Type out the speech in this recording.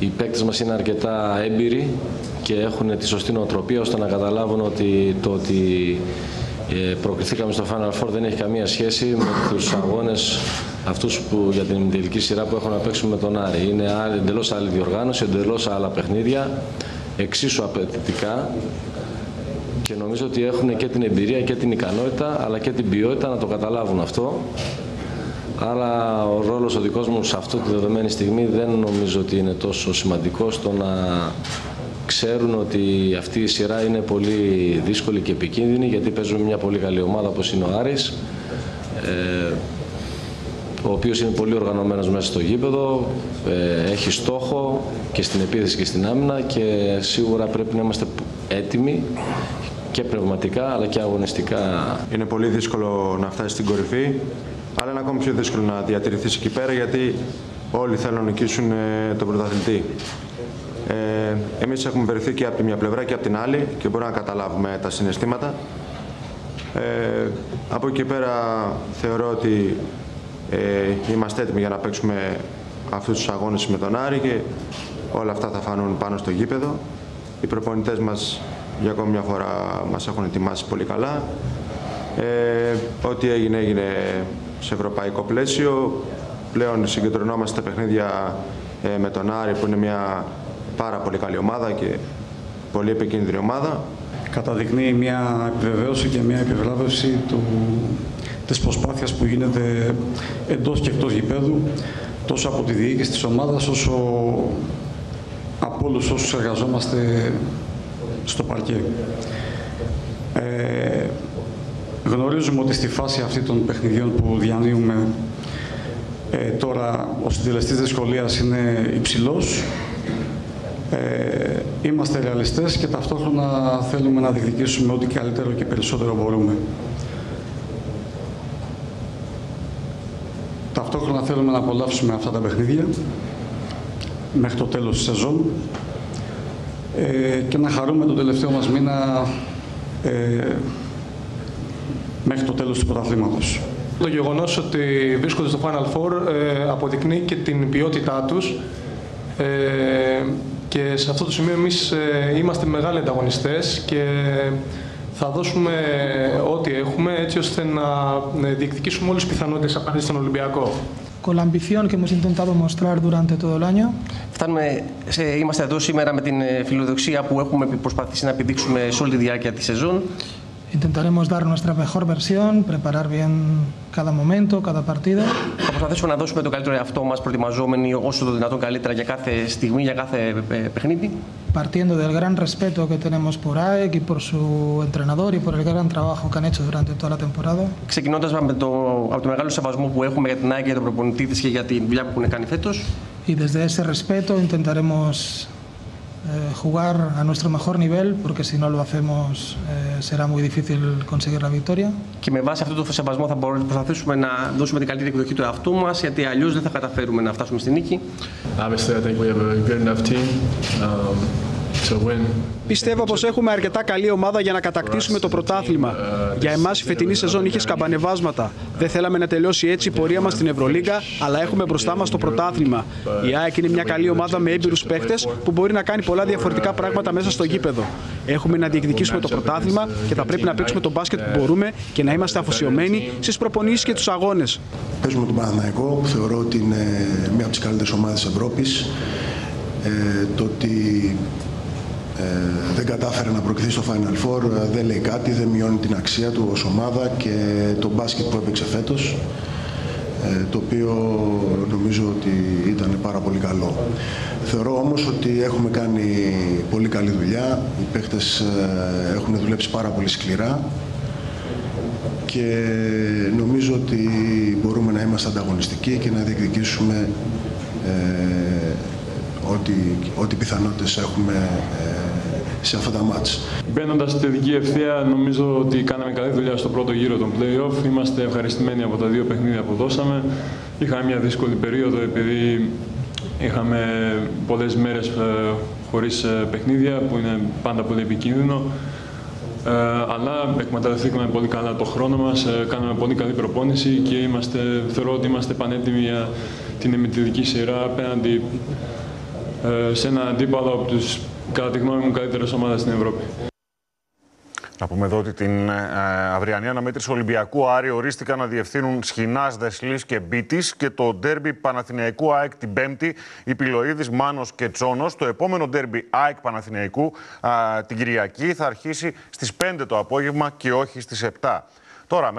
οι παίκτες μας είναι αρκετά έμπειροι και έχουν τη σωστή νοοτροπία ώστε να καταλάβουν ότι το ότι ε, προκριθήκαμε στο Final Four δεν έχει καμία σχέση με τους αγώνες αυτούς που για την τελική σειρά που έχουν να παίξουμε με τον Άρη. Είναι εντελώς άλλη διοργάνωση, εντελώς άλλα παιχνίδια, εξίσου απαιτητικά και νομίζω ότι έχουν και την εμπειρία και την ικανότητα αλλά και την ποιότητα να το καταλάβουν αυτό. Άρα ο ρόλος ο δικός μου σε αυτή τη δεδομένη στιγμή δεν νομίζω ότι είναι τόσο σημαντικός στο να ξέρουν ότι αυτή η σειρά είναι πολύ δύσκολη και επικίνδυνη γιατί παίζουμε μια πολύ καλή ομάδα όπως είναι ο Άρης ε, ο οποίος είναι πολύ οργανωμένος μέσα στο γήπεδο, ε, έχει στόχο και στην επίθεση και στην άμυνα και σίγουρα πρέπει να είμαστε έτοιμοι και πνευματικά αλλά και αγωνιστικά. Είναι πολύ δύσκολο να φτάσει στην κορυφή, αλλά είναι ακόμη πιο δύσκολο να διατηρηθείς εκεί πέρα γιατί όλοι θέλουν να νικήσουν ε, τον πρωταθλητή. Ε, εμείς έχουμε βρεθεί και από τη μια πλευρά και από την άλλη και μπορούμε να καταλάβουμε τα συναισθήματα. Ε, από εκεί πέρα θεωρώ ότι ε, είμαστε έτοιμοι για να παίξουμε αυτούς τους αγώνες με τον Άρη και όλα αυτά θα φανούν πάνω στο γήπεδο. Οι προπονητές μας για ακόμη μια φορά μας έχουν ετοιμάσει πολύ καλά. Ε, ό,τι έγινε έγινε σε ευρωπαϊκό πλαίσιο. Πλέον συγκεντρωνόμαστε στα παιχνίδια ε, με τον Άρη που είναι μια πάρα πολύ καλή ομάδα και πολύ επικίνδυνη ομάδα. Καταδεικνύει μια επιβεβαίωση και μια επιβλάβευση του, της προσπάθειας που γίνεται εντός και εκτός γηπέδου τόσο από τη διοίκηση της ομάδας όσο από όλους όσους εργαζόμαστε στο παρκέ. Ε, γνωρίζουμε ότι στη φάση αυτή των παιχνιδιών που διανύουμε ε, τώρα ο συντελεστής δυσκολίας είναι υψηλός ε, είμαστε ρεαλιστές και ταυτόχρονα θέλουμε να διεκδικήσουμε ό,τι καλύτερο και περισσότερο μπορούμε. Ταυτόχρονα θέλουμε να απολαύσουμε αυτά τα παιχνίδια μέχρι το τέλος της σεζόν ε, και να χαρούμε τον τελευταίο μας μήνα ε, μέχρι το τέλος του πρωταθλήματος. Το γεγονός ότι βρίσκονται στο Final Four ε, αποδεικνύει και την ποιότητά τους ε, και σε αυτό το σημείο εμείς ε, είμαστε μεγάλοι ανταγωνιστές και θα δώσουμε ό,τι έχουμε έτσι ώστε να διεκδικήσουμε όλες τις πιθανότητες απέναντι στον Ολυμπιακό. Con la ambición que hemos intentado mostrar durante todo el año. Φτάνουμε σε, είμαστε εδώ σήμερα με την φιλοδοξία που έχουμε προσπαθήσει να επιδείξουμε σε όλη τη διάρκεια της σεζόν. Intentaremos dar nuestra mejor versión, preparar bien cada momento, cada partido. Θα προσπαθήσουμε να δώσουμε το καλύτερο εαυτό μας προετοιμαζόμενοι όσο το δυνατόν καλύτερα για κάθε στιγμή, για κάθε παιχνίδι. Partiendo del gran respeto que tenemos por AEK y por su entrenador y por el gran trabajo que han hecho durante toda la temporada. Ξεκινώντας με το, από το μεγάλο σεβασμό που έχουμε για την ΑΕΚ και τον προπονητή της και για τη δουλειά που έχουν κάνει φέτος. Y desde ese respeto intentaremos eh, jugar a nuestro mejor nivel, porque si no lo hacemos eh, será muy difícil conseguir la victoria. Και με βάση αυτό το σεβασμό θα μπορούμε να προσπαθήσουμε να δώσουμε την καλύτερη εκδοχή του εαυτού μας, γιατί αλλιώς δεν θα καταφέρουμε να φτάσουμε στη νίκη. Obviously, I think we have a good enough team um, to win. Πιστεύω πως έχουμε αρκετά καλή ομάδα για να κατακτήσουμε το πρωτάθλημα. Για εμάς η φετινή σεζόν είχε σκαμπανεβάσματα. Δεν θέλαμε να τελειώσει έτσι η πορεία μας στην Ευρωλίγκα, αλλά έχουμε μπροστά μας το πρωτάθλημα. Η ΑΕΚ είναι μια καλή ομάδα με έμπειρους παίχτες που μπορεί να κάνει πολλά διαφορετικά πράγματα μέσα στο γήπεδο. Έχουμε να διεκδικήσουμε το πρωτάθλημα και θα πρέπει να παίξουμε τον μπάσκετ που μπορούμε και να είμαστε αφοσιωμένοι στις προπονήσεις και τους αγώνες. Παίζουμε τον Παναθηναϊκό που θεωρώ ότι είναι μια από τις καλύτερες ομάδες της Ευρώπης. Ε, το ότι ε, δεν κατάφερε να προκριθεί στο Final Four, ε, δεν λέει κάτι, δεν μειώνει την αξία του ως ομάδα και το μπάσκετ που έπαιξε φέτος, ε, το οποίο νομίζω ότι ήταν πάρα πολύ καλό. Θεωρώ όμως ότι έχουμε κάνει πολύ καλή δουλειά, οι παίχτες έχουν δουλέψει πάρα πολύ σκληρά και νομίζω ότι μπορούμε να είμαστε ανταγωνιστικοί και να διεκδικήσουμε ε, ό,τι, ό,τι πιθανότητες έχουμε σε αυτά τα μάτς. Μπαίνοντας στη δική ευθεία, νομίζω ότι κάναμε καλή δουλειά στο πρώτο γύρο των play-off. Είμαστε ευχαριστημένοι από τα δύο παιχνίδια που δώσαμε. Είχαμε μια δύσκολη περίοδο επειδή είχαμε πολλές μέρες χωρίς παιχνίδια, που είναι πάντα πολύ επικίνδυνο. Ε, αλλά εκμεταλλευτήκαμε πολύ καλά το χρόνο μας, ε, κάναμε πολύ καλή προπόνηση και είμαστε, θεωρώ ότι είμαστε πανέτοιμοι για την εμετρητική σειρά απέναντι ε, σε ένα αντίπαλο από τους, κατά τη γνώμη μου, καλύτερες ομάδες στην Ευρώπη. Να πούμε εδώ ότι την ε, αυριανή αναμέτρηση Ολυμπιακού Άρη ορίστηκαν να διευθύνουν Σχοινάς, Δεσλής και Μπίτης και το ντέρμπι Παναθηναϊκού ΑΕΚ την Πέμπτη, Υπηλοίδης, Μάνος και Τσόνο. Το επόμενο ντέρμπι ΑΕΚ Παναθηναϊκού την Κυριακή θα αρχίσει στις 5 το απόγευμα και όχι στις 7. Τώρα,